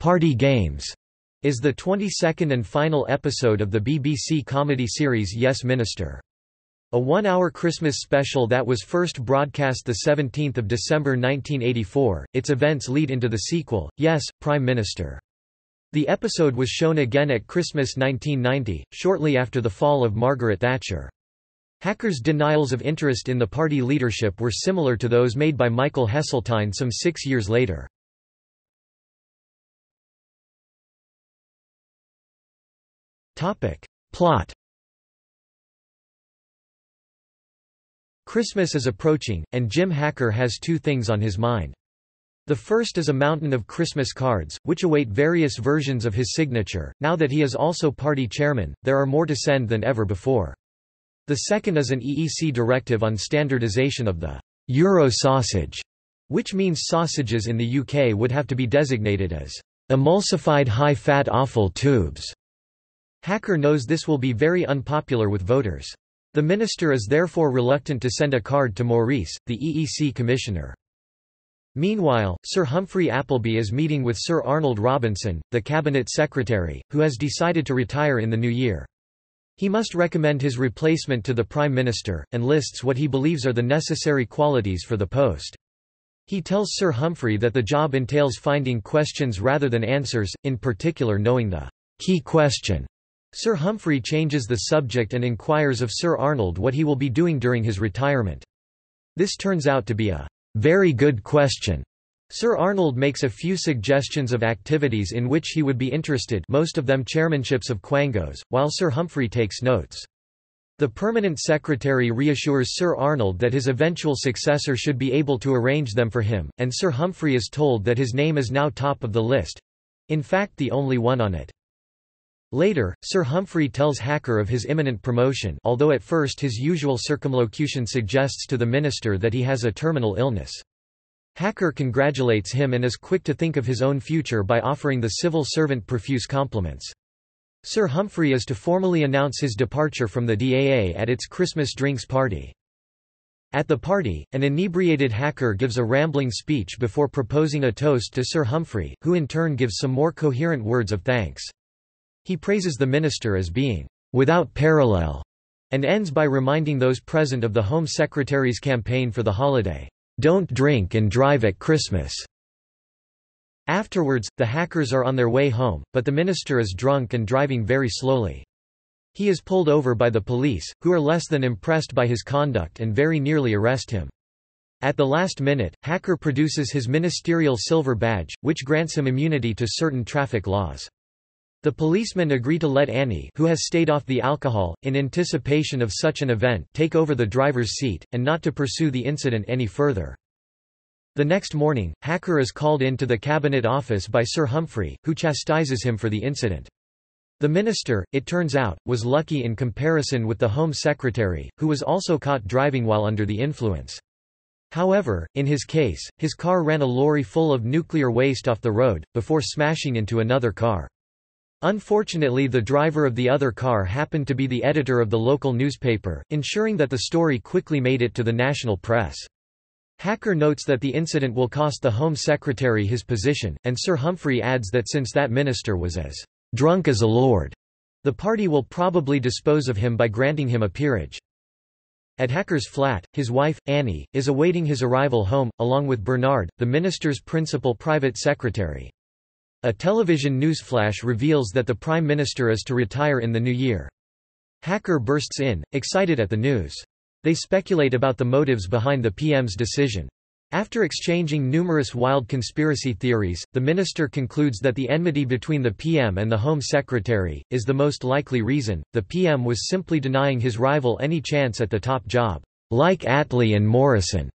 Party Games is the 22nd and final episode of the BBC comedy series Yes Minister. A one-hour Christmas special that was first broadcast 17 December 1984, its events lead into the sequel, Yes, Prime Minister. The episode was shown again at Christmas 1990, shortly after the fall of Margaret Thatcher. Hacker's denials of interest in the party leadership were similar to those made by Michael Heseltine some six years later. Plot Christmas is approaching, and Jim Hacker has two things on his mind. The first is a mountain of Christmas cards, which await various versions of his signature. Now that he is also party chairman, there are more to send than ever before. The second is an EEC directive on standardization of the Euro sausage, which means sausages in the UK would have to be designated as emulsified high-fat offal tubes. Hacker knows this will be very unpopular with voters. The minister is therefore reluctant to send a card to Maurice, the EEC commissioner. Meanwhile, Sir Humphrey Appleby is meeting with Sir Arnold Robinson, the cabinet secretary, who has decided to retire in the new year. He must recommend his replacement to the Prime Minister, and lists what he believes are the necessary qualities for the post. He tells Sir Humphrey that the job entails finding questions rather than answers, in particular knowing the key question Sir Humphrey changes the subject and inquires of Sir Arnold what he will be doing during his retirement. This turns out to be a very good question. Sir Arnold makes a few suggestions of activities in which he would be interested most of them chairmanships of quangos, while Sir Humphrey takes notes. The permanent secretary reassures Sir Arnold that his eventual successor should be able to arrange them for him, and Sir Humphrey is told that his name is now top of the list—in fact the only one on it. Later, Sir Humphrey tells Hacker of his imminent promotion although at first his usual circumlocution suggests to the minister that he has a terminal illness. Hacker congratulates him and is quick to think of his own future by offering the civil servant profuse compliments. Sir Humphrey is to formally announce his departure from the DAA at its Christmas drinks party. At the party, an inebriated Hacker gives a rambling speech before proposing a toast to Sir Humphrey, who in turn gives some more coherent words of thanks. He praises the minister as being without parallel and ends by reminding those present of the Home Secretary's campaign for the holiday, Don't Drink and Drive at Christmas. Afterwards, the hackers are on their way home, but the minister is drunk and driving very slowly. He is pulled over by the police, who are less than impressed by his conduct and very nearly arrest him. At the last minute, Hacker produces his ministerial silver badge, which grants him immunity to certain traffic laws. The policemen agree to let Annie who has stayed off the alcohol, in anticipation of such an event take over the driver's seat, and not to pursue the incident any further. The next morning, Hacker is called in to the cabinet office by Sir Humphrey, who chastises him for the incident. The minister, it turns out, was lucky in comparison with the Home Secretary, who was also caught driving while under the influence. However, in his case, his car ran a lorry full of nuclear waste off the road, before smashing into another car. Unfortunately the driver of the other car happened to be the editor of the local newspaper, ensuring that the story quickly made it to the national press. Hacker notes that the incident will cost the Home Secretary his position, and Sir Humphrey adds that since that minister was as drunk as a lord, the party will probably dispose of him by granting him a peerage. At Hacker's flat, his wife, Annie, is awaiting his arrival home, along with Bernard, the minister's principal private secretary. A television newsflash reveals that the Prime Minister is to retire in the new year. Hacker bursts in, excited at the news. They speculate about the motives behind the PM's decision. After exchanging numerous wild conspiracy theories, the minister concludes that the enmity between the PM and the Home Secretary is the most likely reason. The PM was simply denying his rival any chance at the top job, like Attlee and Morrison.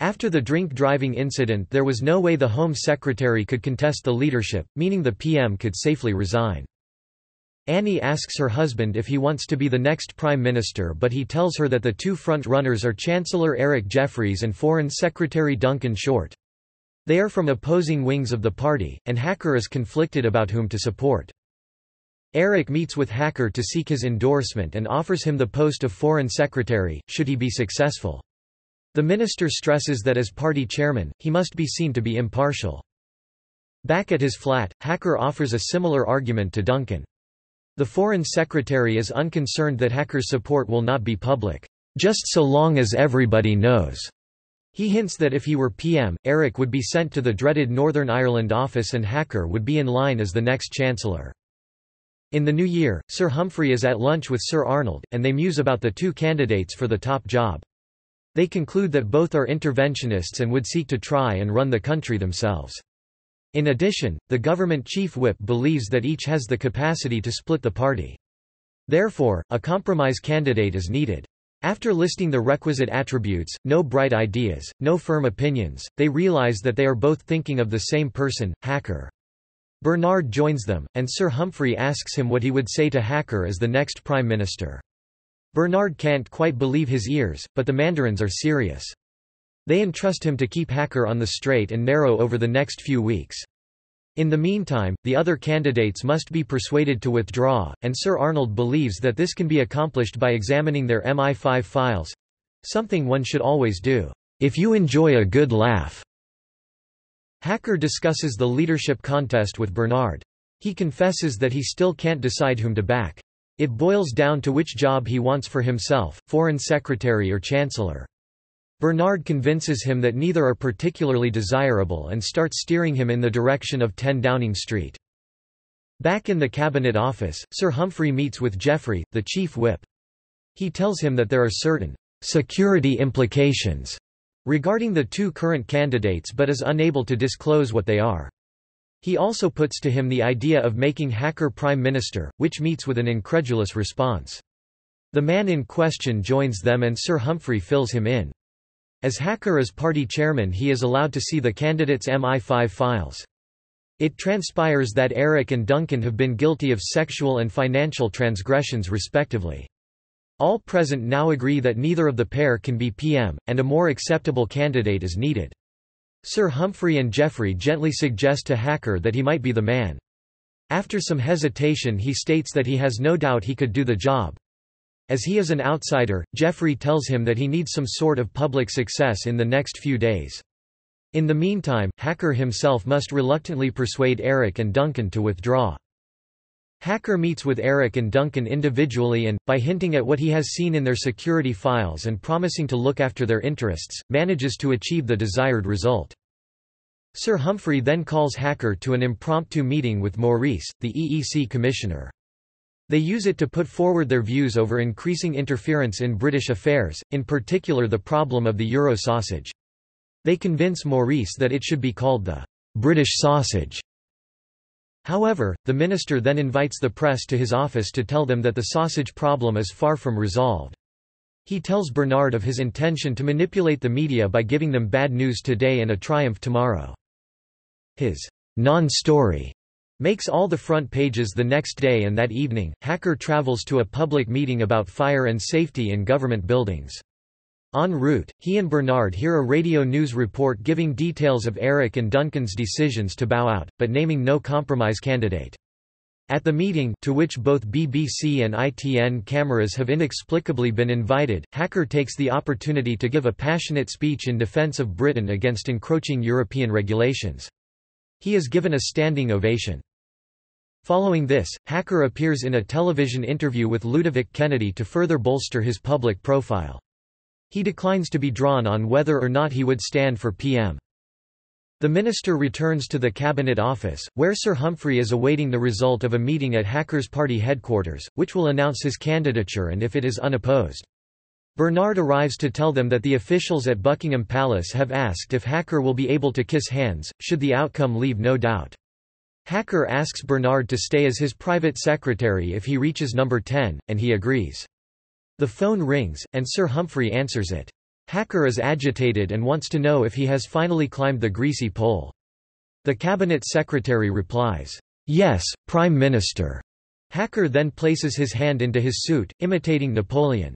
After the drink-driving incident there was no way the Home Secretary could contest the leadership, meaning the PM could safely resign. Annie asks her husband if he wants to be the next Prime Minister but he tells her that the two front-runners are Chancellor Eric Jeffreys and Foreign Secretary Duncan Short. They are from opposing wings of the party, and Hacker is conflicted about whom to support. Eric meets with Hacker to seek his endorsement and offers him the post of Foreign Secretary, should he be successful. The minister stresses that as party chairman, he must be seen to be impartial. Back at his flat, Hacker offers a similar argument to Duncan. The Foreign Secretary is unconcerned that Hacker's support will not be public, just so long as everybody knows. He hints that if he were PM, Eric would be sent to the dreaded Northern Ireland office and Hacker would be in line as the next Chancellor. In the new year, Sir Humphrey is at lunch with Sir Arnold, and they muse about the two candidates for the top job. They conclude that both are interventionists and would seek to try and run the country themselves. In addition, the government chief whip believes that each has the capacity to split the party. Therefore, a compromise candidate is needed. After listing the requisite attributes, no bright ideas, no firm opinions, they realize that they are both thinking of the same person, Hacker. Bernard joins them, and Sir Humphrey asks him what he would say to Hacker as the next Prime Minister. Bernard can't quite believe his ears, but the Mandarins are serious. They entrust him to keep Hacker on the straight and narrow over the next few weeks. In the meantime, the other candidates must be persuaded to withdraw, and Sir Arnold believes that this can be accomplished by examining their MI5 files—something one should always do, if you enjoy a good laugh. Hacker discusses the leadership contest with Bernard. He confesses that he still can't decide whom to back. It boils down to which job he wants for himself, foreign secretary or chancellor. Bernard convinces him that neither are particularly desirable and starts steering him in the direction of 10 Downing Street. Back in the cabinet office, Sir Humphrey meets with Geoffrey, the chief whip. He tells him that there are certain security implications regarding the two current candidates but is unable to disclose what they are. He also puts to him the idea of making Hacker prime minister, which meets with an incredulous response. The man in question joins them and Sir Humphrey fills him in. As Hacker is party chairman he is allowed to see the candidates' MI5 files. It transpires that Eric and Duncan have been guilty of sexual and financial transgressions respectively. All present now agree that neither of the pair can be PM, and a more acceptable candidate is needed. Sir Humphrey and Geoffrey gently suggest to Hacker that he might be the man. After some hesitation he states that he has no doubt he could do the job. As he is an outsider, Geoffrey tells him that he needs some sort of public success in the next few days. In the meantime, Hacker himself must reluctantly persuade Eric and Duncan to withdraw. Hacker meets with Eric and Duncan individually and, by hinting at what he has seen in their security files and promising to look after their interests, manages to achieve the desired result. Sir Humphrey then calls Hacker to an impromptu meeting with Maurice, the EEC commissioner. They use it to put forward their views over increasing interference in British affairs, in particular the problem of the Euro sausage. They convince Maurice that it should be called the British sausage. However, the minister then invites the press to his office to tell them that the sausage problem is far from resolved. He tells Bernard of his intention to manipulate the media by giving them bad news today and a triumph tomorrow. His non-story makes all the front pages the next day and that evening, Hacker travels to a public meeting about fire and safety in government buildings. En route, he and Bernard hear a radio news report giving details of Eric and Duncan's decisions to bow out, but naming no compromise candidate. At the meeting, to which both BBC and ITN cameras have inexplicably been invited, Hacker takes the opportunity to give a passionate speech in defence of Britain against encroaching European regulations. He is given a standing ovation. Following this, Hacker appears in a television interview with Ludovic Kennedy to further bolster his public profile. He declines to be drawn on whether or not he would stand for PM. The minister returns to the cabinet office, where Sir Humphrey is awaiting the result of a meeting at Hacker's party headquarters, which will announce his candidature and if it is unopposed. Bernard arrives to tell them that the officials at Buckingham Palace have asked if Hacker will be able to kiss hands, should the outcome leave no doubt. Hacker asks Bernard to stay as his private secretary if he reaches number 10, and he agrees. The phone rings, and Sir Humphrey answers it. Hacker is agitated and wants to know if he has finally climbed the greasy pole. The cabinet secretary replies, Yes, Prime Minister. Hacker then places his hand into his suit, imitating Napoleon.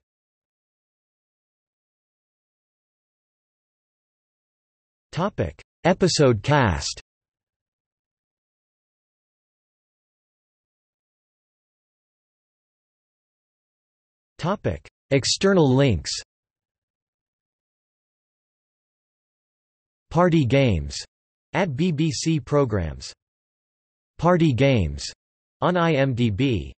Episode cast External links. Party games. At BBC programs. Party Games. On IMDb.